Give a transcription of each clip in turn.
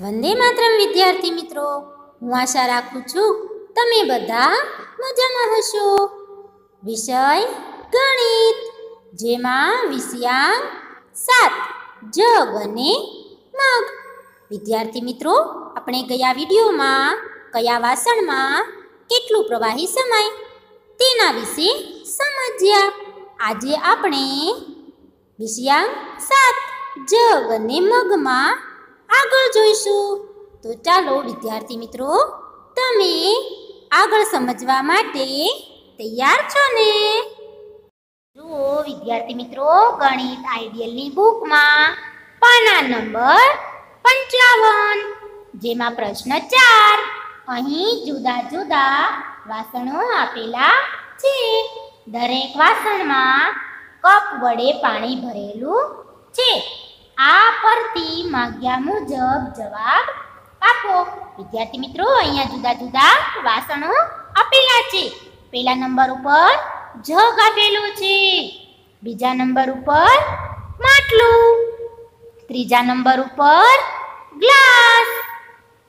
વંદે માતરમ, વિદ્યાર્થી મિત્રો. હું આશા રાખું છું તમે બધા મજામાં હશો. વિષય ગણિત, જેમાં વિષયાંક સાત જગ અને મગ. વિદ્યાર્થી મિત્રો, આપણે ગયા વિડીયોમાં, કયા વાસણમાં કેટલું પ્રવાહી સમાય, તેના વિશે સમજ્યા. આજે આપણે વિષયાંક સાત જગ અને મગમાં આગળ જોઈશું. તો ચાલો, વિદ્યાર્થી મિત્રો, તમે આગળ સમજવા માટે તૈયાર છો ને? જુઓ, વિદ્યાર્થી મિત્રો, ગણિત આઈડિયલની બુકમાં પાના નંબર પંચાવન, જેમાં પ્રશ્ન ચાર, અહીં જુદા જુદા વાસણો આપેલા છે. દરેક વાસણમાં કપ વડે પાણી ભરેલું છે. આ પરથી માગ્યા મુજબ જવાબ આપો. વિદ્યાર્થી મિત્રો, અહીંયા જુદા જુદા વાસણો આપેલા છે. પહેલા નંબર ઉપર જગ આપેલું છે. બીજા નંબર ઉપર માટલું. ત્રીજા નંબર ઉપર ગ્લાસ.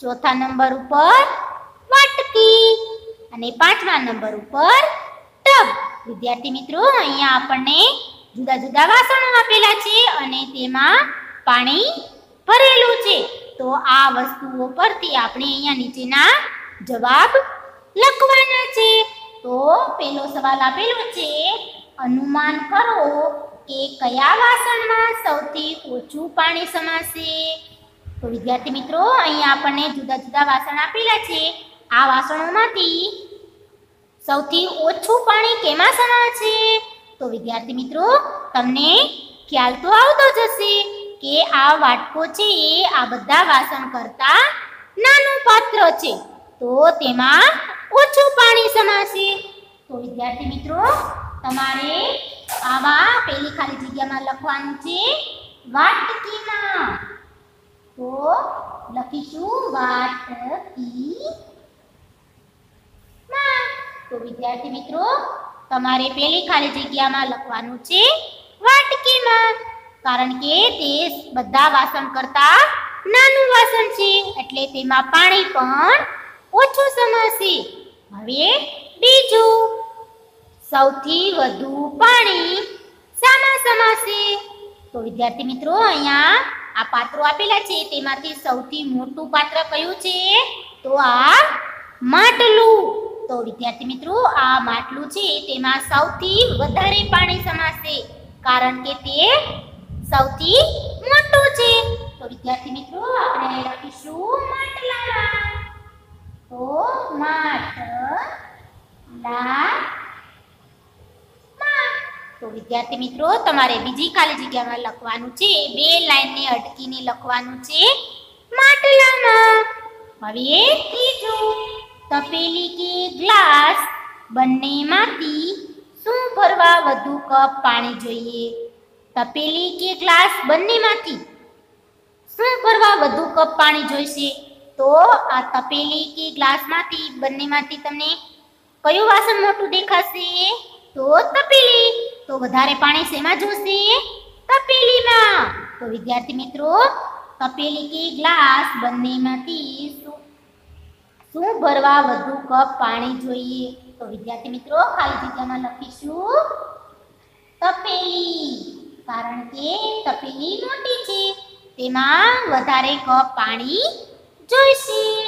ચોથા નંબર ઉપર વાટકી. અને પાંચમા નંબર ઉપર ટબ. વિદ્યાર્થી મિત્રો, અહીંયા આપણને જુદા જુદા વાસણો આપેલા છે. અને પાણી ભરેલું છે. તો આ વસ્તુઓ પરથી આપણે અહીંયા નીચેના જવાબ લખવાના છે. તો પેલો સવાલ આપેલો છે, અનુમાન કરો કે કયા વાસણમાં સૌથી ઓછું પાણી સમાશે? તો વિદ્યાર્થી મિત્રો, અહીંયા આપણને જુદા જુદા વાસણ આપેલા છે. આ વાસણોમાંથી સૌથી ઓછું પાણી કેમાં સમાશે? તો વિદ્યાર્થી મિત્રો, તમને ખ્યાલ તો આવતો જ હશે કે આ વાટકો છે એ આ બધા વાસણ કરતા નાનું પાત્ર છે. તો તેમાં ઓછું પાણી સમાશે. તો વિદ્યાર્થી મિત્રો, તમારે આવા પેલી ખાલી જગ્યામાં લખવાનું છે વાટકીમાં તો લખીશું વાટકી તો વિદ્યાર્થી મિત્રો, તમારે પેલી ખાલી જગ્યામાં લખવાનું છે વાટકીમાં. કારણ કે તે બધા વાસણ કરતા નાનું વાસણ છે, એટલે તેમાં પાણી પણ ઓછું સમાશે હવે બીજું. સૌથી વધુ પાણી શામાં સમાશે તો વિદ્યાર્થી મિત્રો, અહીંયા આ પાત્રો આપેલા છે, તેમાંથી સૌથી મોટું પાત્ર કયું છે? તો આ માટલું. તો વિદ્યાર્થી મિત્રો, આ માટલું છે, તેમાં સૌથી વધારે પાણી સમાશે કારણ કે તે સૌથી મોટું છે. તો વિદ્યાર્થી મિત્રો, આપણે લખીશું માટલા. તો માટલા તો વિદ્યાર્થી મિત્રો, તમારે બીજી ખાલી જગ્યામાં લખવાનું છે. બે લાઈનને અટકીને લખવાનું છે માટલામાં. હવે ત્રીજું, તપેલી કે ગ્લાસ બંનેમાંથી શું ભરવા વધુ કપ પાણી જોઈએ? તપેલી કે ગ્લાસ બંનેમાંથી? શું ભરવા વધુ કપ પાણી જોઈશે? તો આ તપેલી કે ગ્લાસમાંથી, બંનેમાંથી તમને કયું વાસણ મોટું દેખાશે? તો તપેલી. તો વધારે પાણી શેમાં જોશે? તપેલીમાં. તો વિદ્યાર્થી મિત્રો, તપેલી કે ગ્લાસ બંનેમાંથી શું ભરવા વધુ કપ પાણી જોઈએ? તો વિદ્યાર્થી મિત્રો ખાલી જગ્યામાં લખીશું તપેલી. કારણ કે તપેલી મોટી છે. તેમાં વધારે કપ પાણી જોઈશે.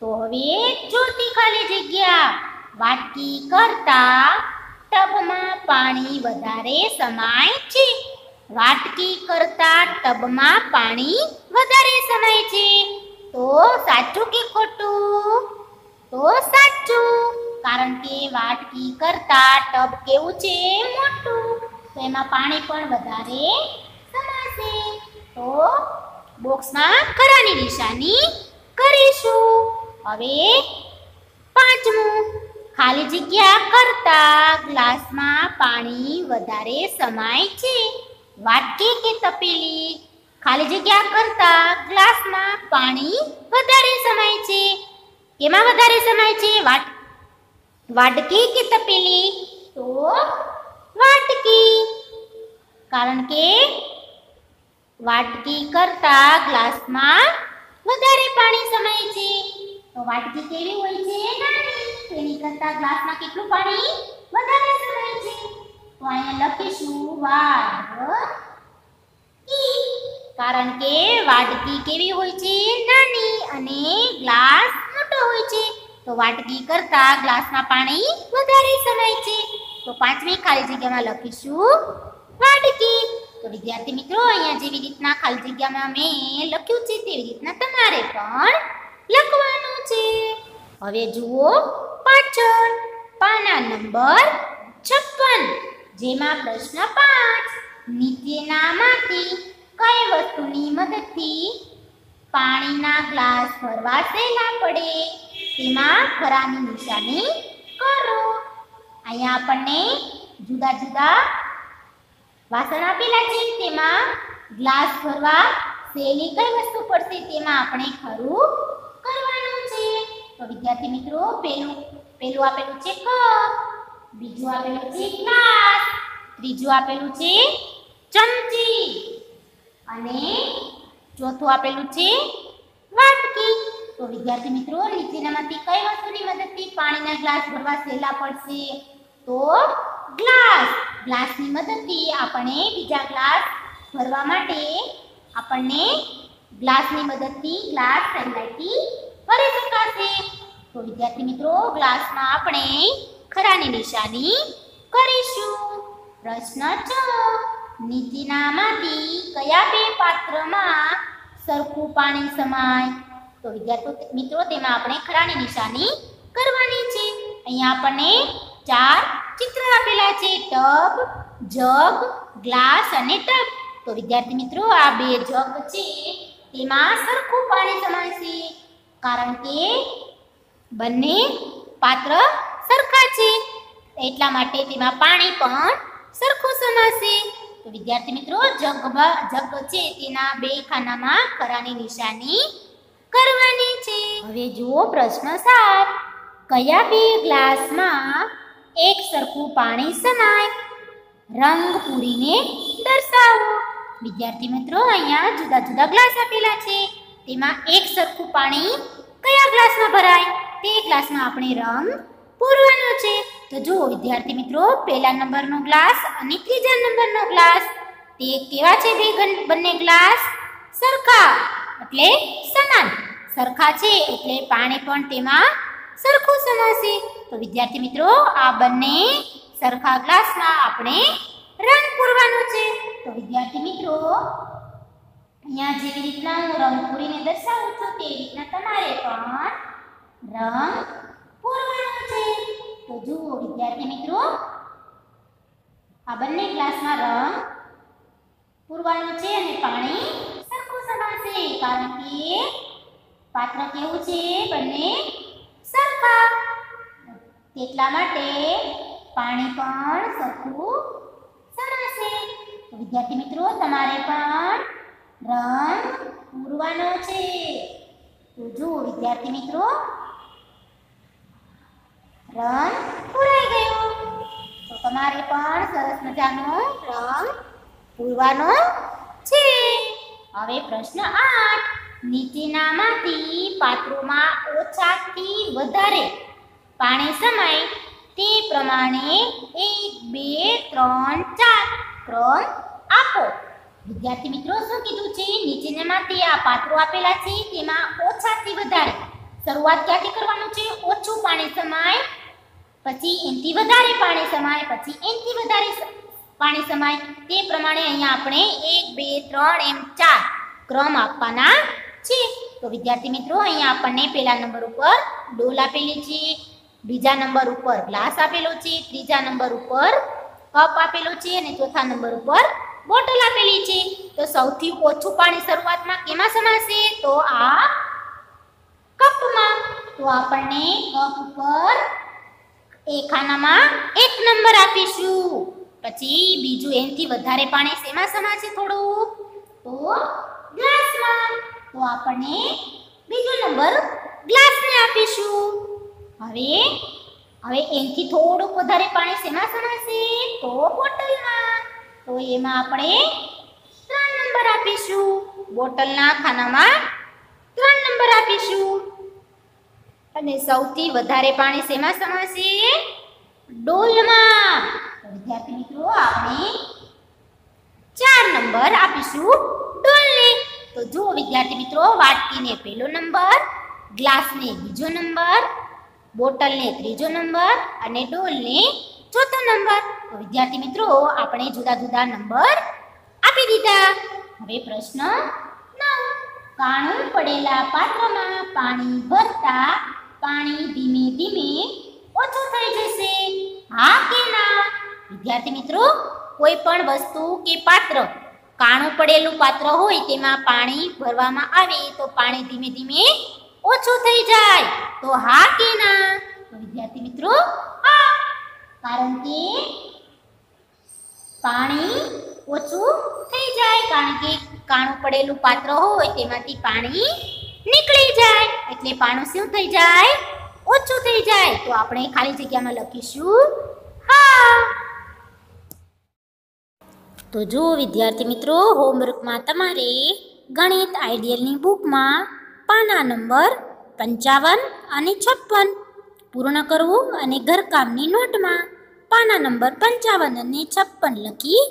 તો હવે જોતી ખાલી જગ્યા. વાટકી કરતા ટબમાં પાણી વધારે સમાય છે. વાટકી કરતા ટબમાં પાણી વધારે સમાય છે. તો સાચું કે ખોટું? તો સાચું. કારણ કે વાટકી કરતા ટબ કેવું છે મોટું? તો એમાં પાણી પણ વધારે સમાશે. તો બોક્સમાં ખરાની નિશાની કરીશું. હવે પાંચમું. ખાલી જગ્યા કરતા ગ્લાસમાં પાણી વધારે સમાય છે. વાટકી કે તપેલી? ખાલી જગ્યા કરતા ગ્લાસમાં પાણી વધારે સમાય છે. કેમાં વધારે સમાય છે? વાટ વાટકી કે તપેલી? તો વાટકી કારણ કે વાટકી કરતા ગ્લાસમાં વધારે પાણી સમાય છે. તો વાટકી કેવી હોય છે? નાની. તેની કરતા ગ્લાસમાં કેટલું પાણી વધારે સમાય છે? તો અહીંયા લખીશું વાટકી કારણ કે વાટકી કેવી હોય છે? નાની અને ગ્લાસ મોટો હોય છે. તો વાટકી કરતા ગ્લાસમાં પાણી વધારે સમાય છે. તો પાંચમી ખાલી જગ્યામાં લખીશું વાટકી. તો વિદ્યાર્થી મિત્રો, અહીંયા જેવી રીતના ખાલી જગ્યામાં મેં લખ્યું છે તેવી રીતના તમારે પણ લખવાનું છે. હવે જુઓ પાછળ, પાના નંબર છપ્પન, જેમાં પ્રશ્ન પાંચ નીચેનામાંથી કઈ વસ્તુની મદદથી પાણીના ગ્લાસ ભરવા સહેલા પડે? તેમાં ખરાની નિશાની કરો. અહીંયા આપણને જુદા જુદા વાસણ આપેલા છે. તેમાં ગ્લાસ ભરવા સહેલી કઈ વસ્તુ પડશે તેમાં આપણે ખરું કરવાનું છે. તો વિદ્યાર્થી મિત્રો, પેલું પેલું આપેલું છે કપ, બીજું આપેલું છે ગ્લાસ, ત્રીજું આપેલું છે ચમચી અને ચોથું આપેલું છે વાટકી. તો વિદ્યાર્થી મિત્રો નીચેનામાંથી કઈ વસ્તુની મદદથી પાણીના ગ્લાસ ભરવા સહેલા પડશે? તો ગ્લાસ. ગ્લાસની મદદથી આપણે બીજા ગ્લાસ ભરવા માટે આપણને ગ્લાસની મદદથી ગ્લાસ સહેલાઈથી ભરી શકાશે. તો વિદ્યાર્થી મિત્રો, ગ્લાસમાં આપણે ખરાની નિશાની કરીશું. પ્રશ્ન છ. નીચેનામાંથી કયા બે પાત્રમાં સરખું પાણી સમાય? તો વિદ્યાર્થી મિત્રો, તેમાં આપણે ખરાની નિશાની કરવાની છે. અહીંયા આપણને ચાર ચિત્ર આપેલા છે. ટબ, જગ, ગ્લાસ અને ટબ. તો વિદ્યાર્થી મિત્રો, આ બે જગ છે. તેમાં સરખું પાણી સમાશે કારણ કે બંને પાત્ર સરખા છે. એટલા માટે તેમાં પાણી પણ સરખું સમાશે તો વિદ્યાર્થી મિત્રો, જગ જગ છે. તેના બે ખાનામાં ખરાની નિશાની કરવાની છે? હવે જુઓ પ્રશ્ન સાત. કયા બે ગ્લાસમાં એક સરખું પાણી સમાય? રંગ પૂરીને દર્શાવો. વિદ્યાર્થી મિત્રો, અહીંયા જુદા જુદા ગ્લાસ આપેલા છે. તેમાં એક સરખું પાણી કયા ગ્લાસમાં ભરાય? તે ગ્લાસમાં આપણે રંગ પૂરવાનો છે. તો જુઓ વિદ્યાર્થી મિત્રો, પહેલા નંબરનો ગ્લાસ અને ત્રીજા નંબરનો ગ્લાસ. તે કેવા છે બે બંને ગ્લાસ? સરખા. એટલે સમાન સરખા છે એટલે પાણી પણ તેમાં સરખું સમાશે તો વિદ્યાર્થી મિત્રો, આ બંને સરખા ગ્લાસમાં આપણે રંગ પૂરવાનો છે. તો વિદ્યાર્થી મિત્રો, અહીંયા જેવી રીતના હું રંગ પૂરીને દર્શાવું છું, તે રીતના તમારે પણ રંગ પૂરવાનો છે. તો જુઓ વિદ્યાર્થી મિત્રો, આ બંને ગ્લાસમાં રંગ પૂરવાનું છે અને પાણી સરખું કારણ કે પાત્ર કેવું છે? બંને સરખા. તેટલા માટે પાણી પણ સરખું સમાશે તો વિદ્યાર્થી મિત્રો, તમારે પણ રંગ પૂરવાનો છે. તો જુઓ વિદ્યાર્થી મિત્રો, રંગ પૂરાઈ ગયો. તો તમારે પણ સરસ મજાનો રંગ પૂરવાનો છે. હવે પ્રશ્ન આઠ. નીચેનામાંથી પાત્રોમાં ઓછાથી વધારે પાણી સમાય તે પ્રમાણે એક, બે, ત્રણ, ચાર ક્રમ આપો. વિદ્યાર્થી મિત્રો, શું કીધું છે? નીચેનામાંથી આ પાત્રો આપેલા છે, તેમાં ઓછાથી વધારે. શરૂઆત ક્યાંથી કરવાનું છે? ઓછું પાણી સમાય, પછી એનથી વધારે પાણી સમાય, પછી એનથી વધારે પાણી સમાય. તે પ્રમાણે અહીંયા આપણે એક, બે, ત્રણ, એમ ચાર ક્રમ આપવાના છે તો વિદ્યાર્થી મિત્રો, અહીંયા આપણને પહેલા નંબર ઉપર ડોલ આપેલી છે, બીજા નંબર ઉપર ગ્લાસ આપેલો છે, ત્રીજા નંબર ઉપર કપ આપેલો છે અને ચોથા નંબર ઉપર બોટલ આપેલી છે. તો સૌથી ઓછું પાણી શરૂઆતમાં કેમાં સમાશે? તો આ કપમાં. તો આપણને કપ ઉપર એ ખાનામાં એક નંબર આપીશું. પછી બીજું એનથી વધારે પાણી શેમાં સમાશે થોડું? તો ગ્લાસમાં. તો આપણને બીજો નંબર ગ્લાસને આપીશું. હવે હવે એનથી થોડુંક વધારે પાણી શેમાં સમાશે તો બોટલમાં. તો એમાં આપણે ત્રણ નંબર આપીશું. બોટલના ખાનામાં ત્રણ નંબર આપીશું. અને સૌથી વધારે પાણી શેમાં સમાશે ડોલમાં. વિદ્યાર્થી મિત્રો, આપણે ચાર નંબર આપીશું ડોલને. તો જુઓ વિદ્યાર્થી મિત્રો, વાટકીને પહેલો નંબર, ગ્લાસને બીજો નંબર, બોટલને ત્રીજો નંબર અને ડોલને ચોથો નંબર. તો વિદ્યાર્થી મિત્રો, આપણે જુદા જુદા નંબર આપી દીધા. હવે પ્રશ્ન કાણું પડેલા પાત્રમાં પાણી ભરતા, પાણી ધીમે ધીમે ઓછું થઈ જશે. હા કે ના? વિદ્યાર્થી મિત્રો, કોઈ પણ વસ્તુ કે પાત્ર, કાણું પડેલું પાત્ર હોય તેમાં પાણી ભરવામાં આવે તો પાણી ધીમે ધીમે ઓછું થઈ જાય. તો હા કે ના? વિદ્યાર્થી મિત્રો, હા. કારણ કે પાણી ઓછું થઈ જાય. કારણ કે કાણું પડેલું પાત્ર હોય તેમાંથી પાણી નીકળી જાય. એટલે પાણું શું થઈ જાય? ઓછું થઈ જાય. તો આપણે ખાલી જગ્યામાં લખીશું, હા. તો જો વિદ્યાર્થી મિત્રો, હોમવર્કમાં તમારે ગણિત આઈડિયલની બુકમાં પાના નંબર પંચાવન અને છપ્પન પૂર્ણ કરવું અને ઘરકામની નોટમાં પાના નંબર પંચાવન અને છપ્પન લખી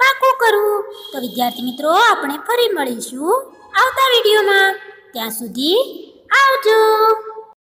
પાકું કરવું. તો વિદ્યાર્થી મિત્રો, આપણે ફરી મળીશું આવતા વિડીયોમાં. ત્યાં સુધી આવજો.